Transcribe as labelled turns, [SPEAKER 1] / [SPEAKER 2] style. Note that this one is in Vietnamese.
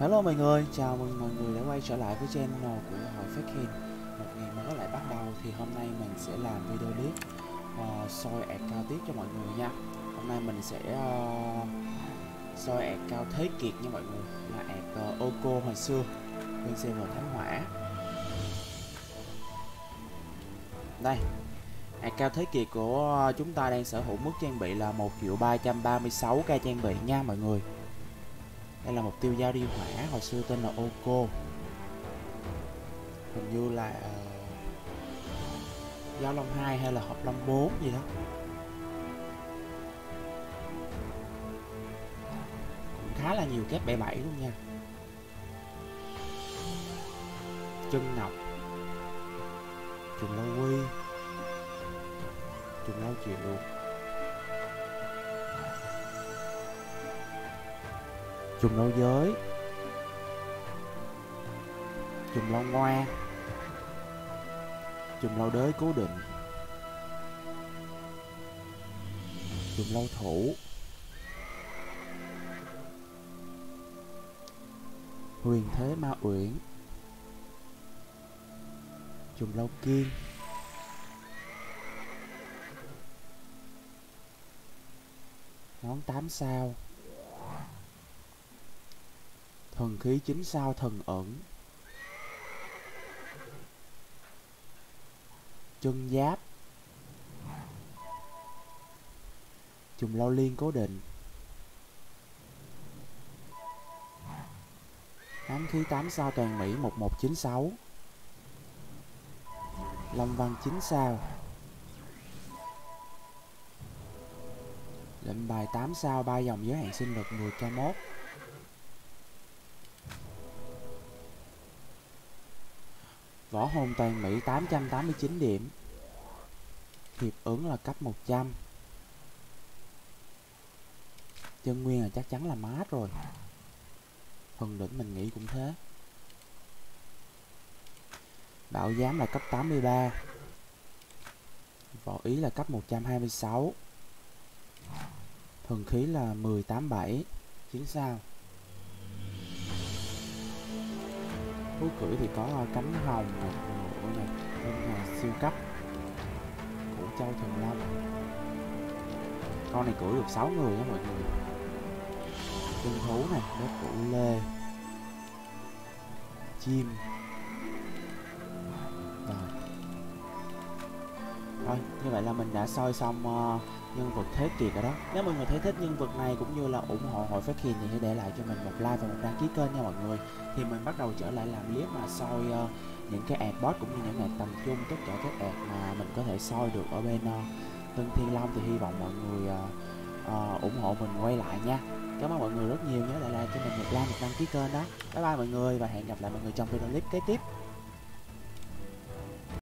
[SPEAKER 1] Hello mọi người, chào mừng mọi người đã quay trở lại với channel của Hội Phát Hiền Một ngày mới lại bắt đầu thì hôm nay mình sẽ làm video clip uh, soi ẹt cao tiết cho mọi người nha. Hôm nay mình sẽ uh, soi ẹt cao Thế Kiệt nha mọi người Là ẹt uh, ờ, Oco hồi xưa bên server Thánh Hỏa. Đây ẹt cao Thế Kiệt của chúng ta đang sở hữu mức trang bị là 1 triệu 336k trang bị nha mọi người đây là mục tiêu giao đi hỏa hồi xưa tên là Oko. Hình như là uh, giao long 2 hay là hợp long 4 gì đó. Cũng khá là nhiều kép 77 luôn nha. Chân ngọc. Trùng lâu quy. Trùng lâu chịu chùm lâu giới. Chùm lâu ngoa. Chùm lâu đới cố định. Chùm lâu thủ. Huyền thế ma uyển. Chùm lâu kiên. Ngón tám sao thần khí chính sao thần ẩn. Chân giáp. Chùm lao liên cố định. Tám khí tám sao toàn mỹ một một chín sáu. Lâm văn chín sao. Lệnh bài tám sao ba dòng giới hạn sinh lực 10 k mốt. Võ hồn toàn Mỹ 889 điểm. Hiệp ứng là cấp 100 Chân nguyên là chắc chắn là mát rồi. Phần đỉnh mình nghĩ cũng thế. Bảo giám là cấp 83 Võ ý là cấp 126 Thần khí là 187 9 sao? Thú cưỡi thì có ờ, cánh hồng này ngựa này bên này siêu cấp củ châu thần long con này cưỡi được 6 người nha mọi người. Tinh thú này đất củ lê. Chim. Rồi. Thôi như vậy là mình đã soi xong uh, nhân vật thế kiệt cả đó. Nếu mọi người thấy thích nhân vật này cũng như là ủng hộ hội phát hiện thì hãy để lại cho mình một like và một đăng ký kênh nha mọi người. Thì mình bắt đầu trở lại làm clip mà soi uh, những cái ad bot cũng như những ad tầm trung tất cả các ad mà mình có thể soi được ở bên uh, Tân Thiên Long. Thì hy vọng mọi người uh, uh, ủng hộ mình quay lại nha. Cảm ơn mọi người rất nhiều nhớ lại like cho mình một like một đăng ký kênh đó. Bye bye mọi người và hẹn gặp lại mọi người trong video clip kế tiếp.